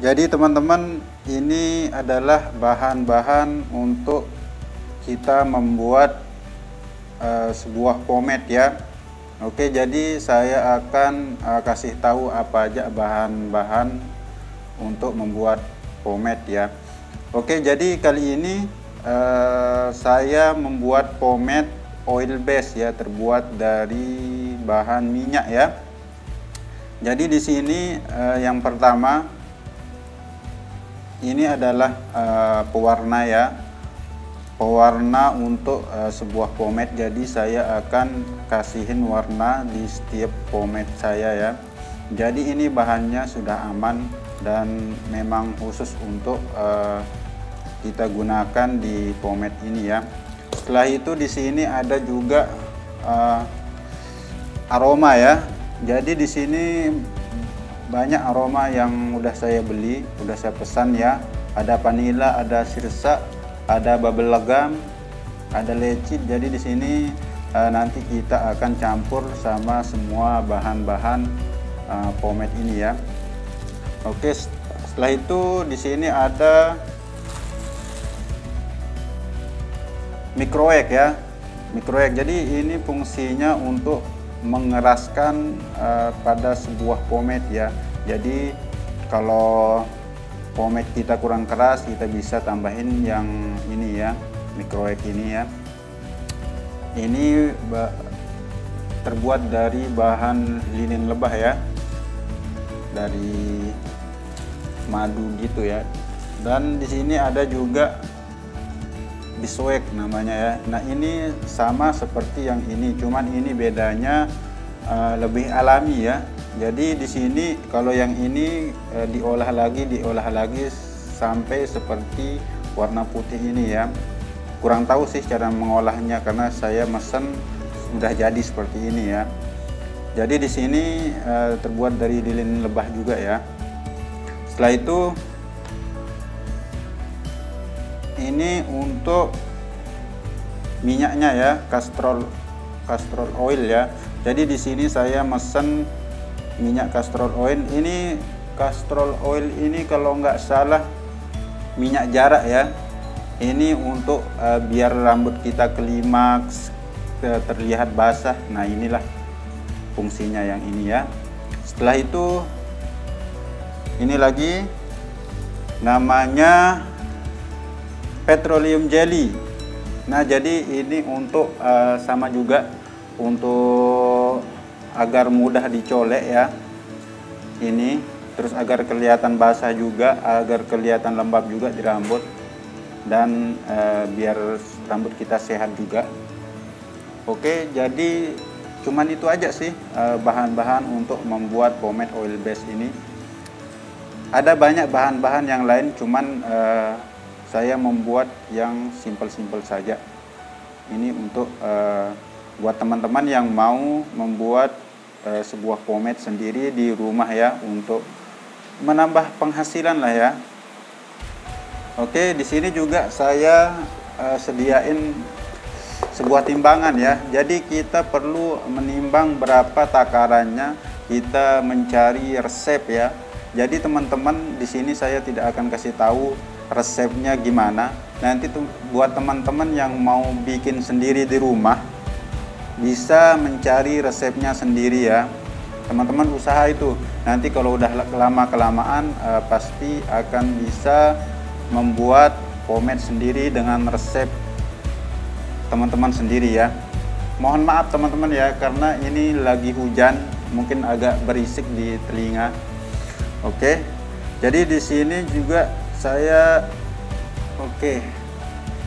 Jadi teman-teman ini adalah bahan-bahan untuk kita membuat uh, sebuah pomade ya. Oke, jadi saya akan uh, kasih tahu apa aja bahan-bahan untuk membuat pomade ya. Oke, jadi kali ini uh, saya membuat pomade oil base ya, terbuat dari bahan minyak ya. Jadi di sini uh, yang pertama ini adalah uh, pewarna ya. Pewarna untuk uh, sebuah pomade. Jadi saya akan kasihin warna di setiap pomade saya ya. Jadi ini bahannya sudah aman dan memang khusus untuk uh, kita gunakan di pomade ini ya. Setelah itu di sini ada juga uh, aroma ya. Jadi di sini banyak aroma yang udah saya beli udah saya pesan ya. Ada vanilla ada sirsa ada bubble legam ada lecit. Jadi di sini uh, nanti kita akan campur sama semua bahan-bahan uh, pomade ini ya. Oke setelah itu di sini ada microwave ya. Microwave. Jadi ini fungsinya untuk mengeraskan uh, pada sebuah pomade ya. Jadi kalau pomade kita kurang keras kita bisa tambahin yang ini ya microwave ini ya. Ini terbuat dari bahan linin lebah ya. Dari madu gitu ya. Dan di sini ada juga biswek namanya ya. Nah ini sama seperti yang ini, cuman ini bedanya uh, lebih alami ya. Jadi di sini kalau yang ini uh, diolah lagi, diolah lagi sampai seperti warna putih ini ya. Kurang tahu sih cara mengolahnya karena saya mesen sudah jadi seperti ini ya. Jadi di sini uh, terbuat dari lilin lebah juga ya. Setelah itu ini untuk minyaknya ya castrol castrol oil ya. Jadi di sini saya mesen minyak castrol oil. Ini castrol oil ini kalau nggak salah minyak jarak ya. Ini untuk uh, biar rambut kita klimaks terlihat basah. Nah inilah fungsinya yang ini ya. Setelah itu ini lagi namanya petroleum jelly. Nah jadi ini untuk uh, sama juga untuk agar mudah dicolek ya. Ini terus agar kelihatan basah juga agar kelihatan lembab juga di rambut. Dan uh, biar rambut kita sehat juga. Oke jadi cuman itu aja sih eh, bahan-bahan uh, untuk membuat pomade oil base ini. Ada banyak bahan-bahan yang lain cuman uh, saya membuat yang simpel-simpel saja. Ini untuk uh, buat teman-teman yang mau membuat uh, sebuah pomade sendiri di rumah ya untuk menambah penghasilan lah ya. Oke, di sini juga saya uh, sediain sebuah timbangan ya. Jadi kita perlu menimbang berapa takarannya, kita mencari resep ya. Jadi teman-teman di sini saya tidak akan kasih tahu resepnya gimana. Nanti tuh buat teman-teman yang mau bikin sendiri di rumah bisa mencari resepnya sendiri ya. Teman-teman usaha itu. Nanti kalau udah lama kelamaan uh, pasti akan bisa membuat pomade sendiri dengan resep teman-teman sendiri ya. Mohon maaf teman-teman ya karena ini lagi hujan mungkin agak berisik di telinga. Oke jadi di sini juga saya oke. Okay.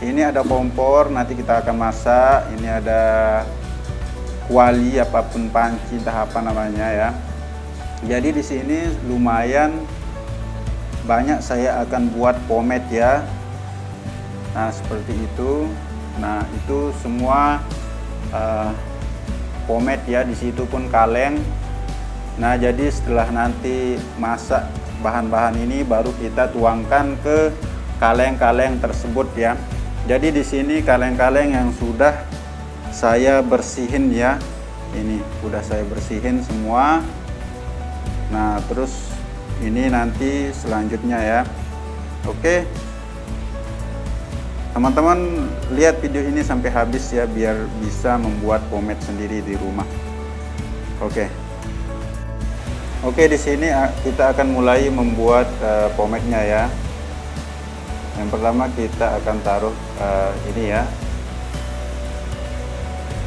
ini ada kompor nanti kita akan masak. Ini ada kuali apa pun panci entah apa namanya ya. Jadi di sini lumayan banyak saya akan buat pomade ya. Nah seperti itu. Nah itu semua uh, pomade ya. Di situ pun kaleng. Nah jadi setelah nanti masak bahan-bahan ini baru kita tuangkan ke kaleng-kaleng tersebut ya. Jadi di sini kaleng-kaleng yang sudah saya bersihin ya. Ini sudah saya bersihin semua. Nah, terus ini nanti selanjutnya ya oke teman-teman lihat video ini sampai habis ya biar bisa membuat pomade sendiri di rumah oke oke di sini ah, kita akan mulai membuat uh, pomade-nya ya. Yang pertama kita akan taruh uh, ini ya.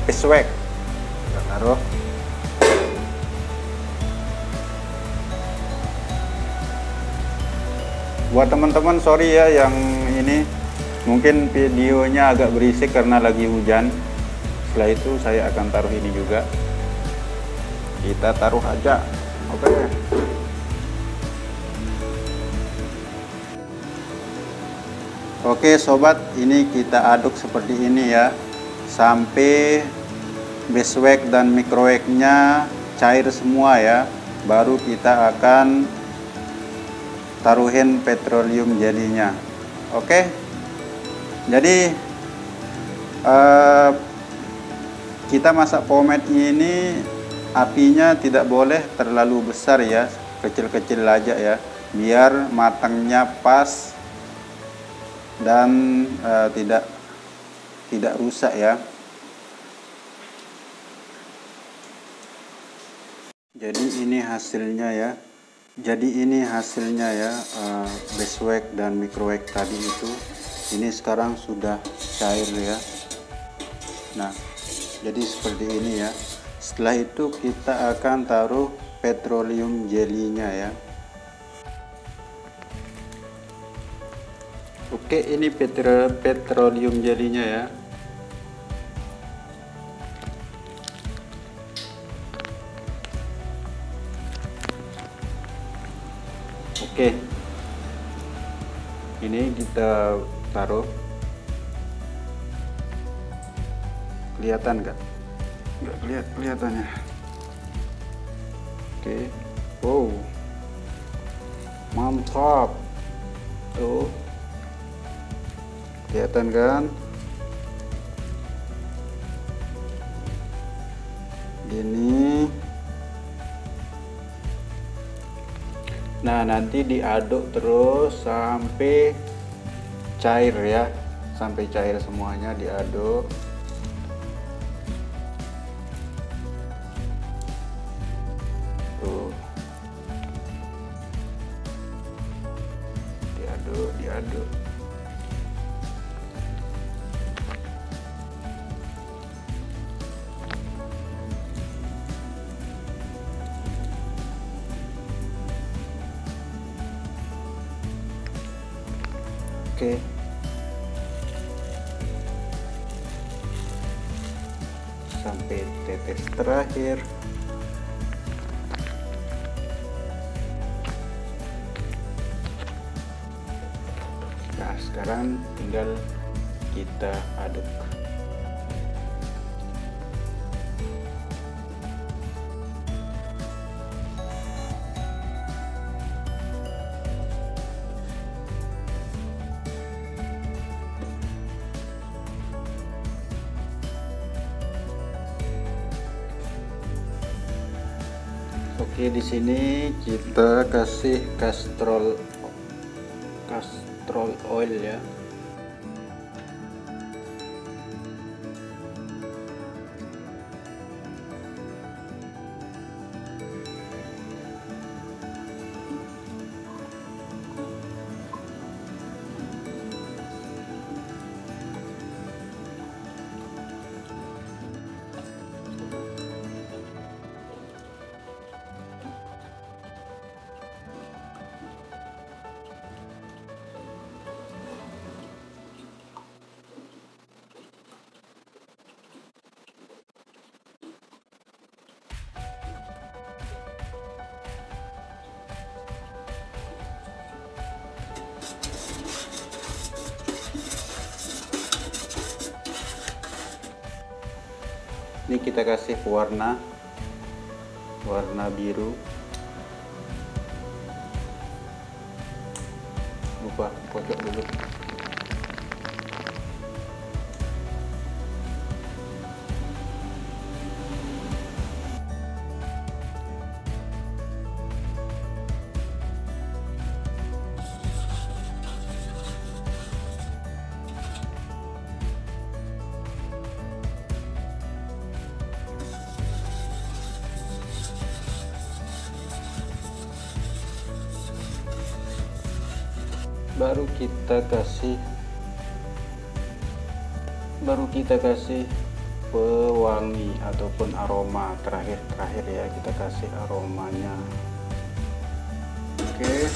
Beeswax kita taruh. Buat teman-teman sorry ya yang ini mungkin videonya agak berisik karena lagi hujan. Setelah itu saya akan taruh ini juga. Kita taruh aja oke. Oke sobat ini kita aduk seperti ini ya. Sampai beeswax dan microwave-nya cair semua ya. Baru kita akan taruhin petroleum jelinya oke? Jadi uh, kita masak pomade ini apinya tidak boleh terlalu besar ya kecil-kecil aja ya biar matangnya pas dan uh, tidak tidak rusak ya. Jadi ini hasilnya ya jadi ini hasilnya ya uh, beeswax dan microwave tadi itu. Ini sekarang sudah cair ya. Nah jadi seperti ini ya setelah itu kita akan taruh petroleum jelinya ya oke ini petro petroleum jelinya ya Oke. Ini kita taruh. Kelihatan nggak? Nggak kelihat kelihatannya. Oke. Wow. Mantap. Tuh. Kelihatan kan? Gini. Nah, nanti diaduk terus sampai cair ya. Sampai cair semuanya diaduk. Diaduk. Oke. Sampai tetes terakhir. Sekarang tinggal kita aduk. Oke, di sini kita kasih kastrol kastrol ini kita kasih warna. Warna biru. Lupa kocok dulu baru kita kasih baru kita kasih pewangi ataupun aroma terakhir terakhir ya. Kita kasih aromanya. Oke